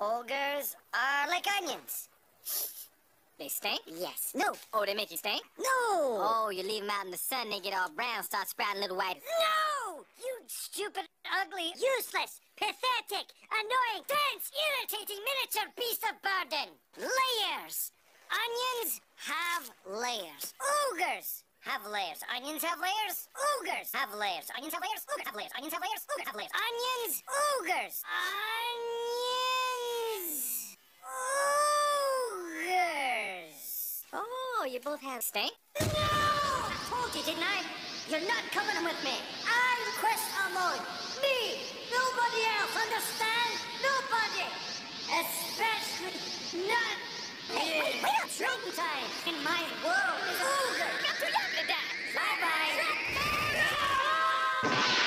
Ogres are like onions. They stink? Yes. No. Oh, they make you stink? No. Oh, you leave them out in the sun, they get all brown, start sprouting little white. No! You stupid, ugly, useless, pathetic, annoying, dense, irritating miniature beast of burden. Layers. Onions have layers. Ogres have layers. Onions have layers. Ogres have layers. Onions have layers. Ogres have layers. Onions have layers. Ogres have layers. Onions. Ogres. Onions. Oh, you both have stink? No! I told you, didn't I? You're not coming with me. I'm Chris Amon. Me. Nobody else. Understand? Nobody. Especially not Hey, wait, wait up, Time in my world is over. You're too young to die. You